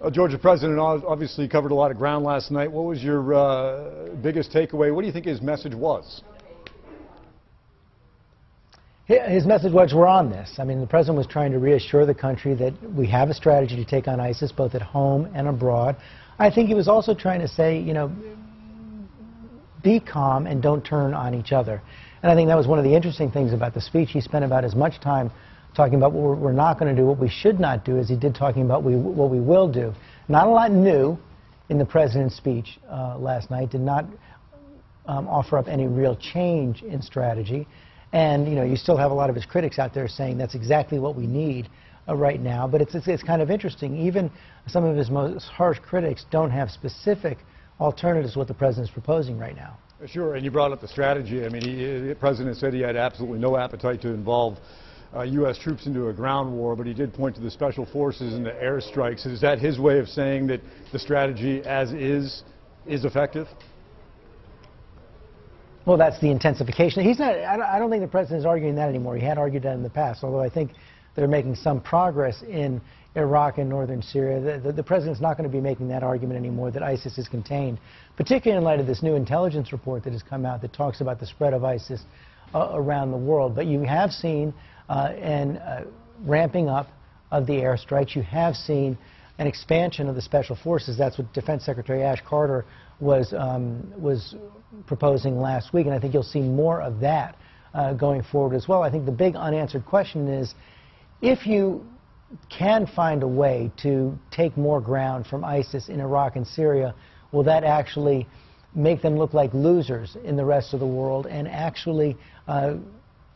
Uh, George, the president obviously covered a lot of ground last night. What was your uh, biggest takeaway? What do you think his message was? His message was, we're on this. I mean, the president was trying to reassure the country that we have a strategy to take on ISIS, both at home and abroad. I think he was also trying to say, you know, be calm and don't turn on each other. And I think that was one of the interesting things about the speech. He spent about as much time talking about what we're not going to do, what we should not do, as he did talking about we, what we will do. Not a lot new in the president's speech uh, last night. Did not um, offer up any real change in strategy. And you know, you still have a lot of his critics out there saying that's exactly what we need uh, right now. But it's, it's, it's kind of interesting. Even some of his most harsh critics don't have specific alternatives to what the president's proposing right now. Sure, and you brought up the strategy. I mean, he, the president said he had absolutely no appetite to involve uh, U.S. troops into a ground war, but he did point to the special forces and the airstrikes. Is that his way of saying that the strategy as is is effective? Well, that's the intensification. He's not. I don't think the president is arguing that anymore. He had argued that in the past, although I think they're making some progress in Iraq and northern Syria. The, the, the, president's not going to be making that argument anymore that ISIS is contained, particularly in light of this new intelligence report that has come out that talks about the spread of ISIS uh, around the world. But you have seen uh, an uh, ramping up of the airstrikes. You have seen an expansion of the special forces. That's what Defense Secretary Ash Carter was um, was proposing last week, and I think you'll see more of that uh, going forward as well. I think the big unanswered question is if you can find a way to take more ground from ISIS in Iraq and Syria, will that actually make them look like losers in the rest of the world and actually uh,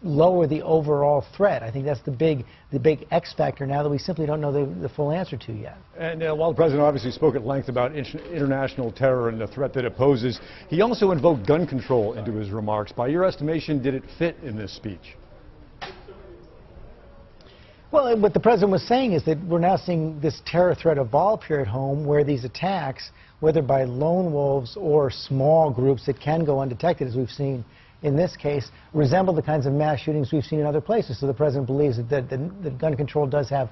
lower the overall threat? I think that's the big, the big X factor now that we simply don't know the, the full answer to yet. And uh, while the president obviously spoke at length about international terror and the threat that it poses, he also invoked gun control into his remarks. By your estimation, did it fit in this speech? Well, what the president was saying is that we're now seeing this terror threat evolve here at home where these attacks, whether by lone wolves or small groups that can go undetected, as we've seen in this case, resemble the kinds of mass shootings we've seen in other places. So the president believes that, that, that, gun control does have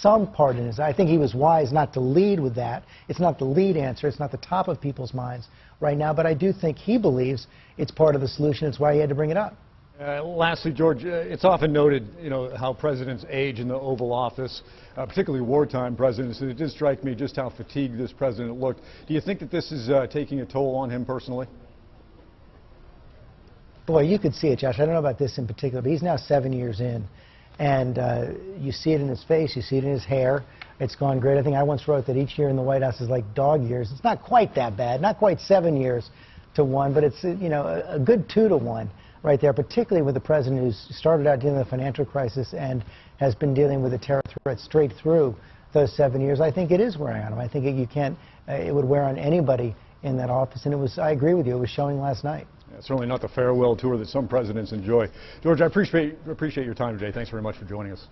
some part in it. I think he was wise not to lead with that. It's not the lead answer. It's not the top of people's minds right now. But I do think he believes it's part of the solution. It's why he had to bring it up. Uh, lastly, George, uh, it's often noted, you know, how presidents age in the Oval Office, uh, particularly wartime presidents. It did strike me just how fatigued this president looked. Do you think that this is uh, taking a toll on him personally? Boy, you could see it, Josh. I don't know about this in particular, but he's now seven years in. And uh, you see it in his face, you see it in his hair. It's gone great. I think I once wrote that each year in the White House is like dog years. It's not quite that bad, not quite seven years to one, but it's you know a, a good two to one right there, particularly with the president who's started out dealing with the financial crisis and has been dealing with the terror threat straight through those seven years. I think it is wearing on him. I think it, you can't, uh, it would wear on anybody in that office, and it was, I agree with you, it was showing last night. Certainly not the farewell tour that some presidents enjoy. George, I appreciate, appreciate your time today. Thanks very much for joining us.